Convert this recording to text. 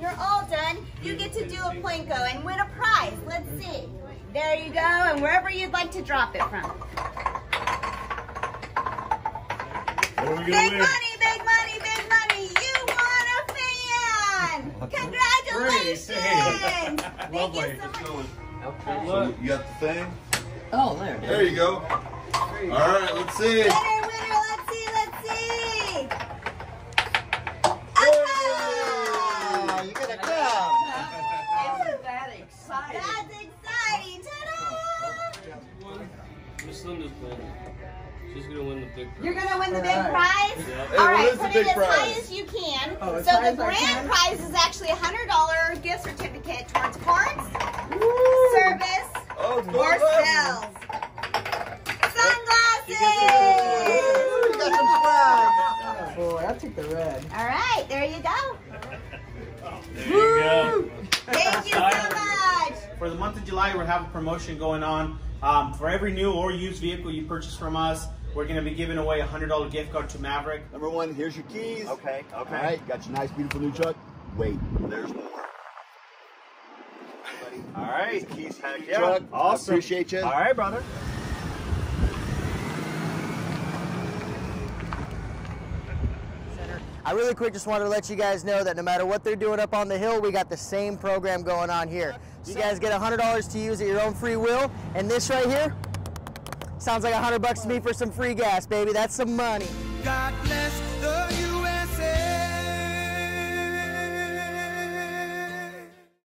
service you're all done, you get to do a Plinko and win a prize. Let's see. There you go, and wherever you'd like to drop it from. What are we Big win? money, big money, big money. You won a fan. Congratulations. Thank you Lovely. so much. So you got the thing? Oh, there. There you go. All right, let's see. Miss winning. She's gonna win the big prize. You're gonna win the big Alright. prize. Yeah. Hey, All what the put big it as high as you can. Oh, so the grand prize is actually a hundred dollar gift certificate towards parts, service, Oh, it's or sales. Sunglasses. You got some swag. Oh, boy, I took the red. All right, there you go. There you go. Thank you so much. For the month of July, we're having a promotion going on. Um, for every new or used vehicle you purchase from us, we're going to be giving away a hundred dollar gift card to Maverick. Number one, here's your keys. Okay, okay. All right, got your nice, beautiful new truck. Wait, there's more. All right. Keys to Heck your yeah. truck. Awesome. Appreciate you. All right, brother. I really quick just wanted to let you guys know that no matter what they're doing up on the hill, we got the same program going on here. You guys get $100 to use at your own free will, and this right here sounds like 100 bucks to me for some free gas, baby. That's some money. God bless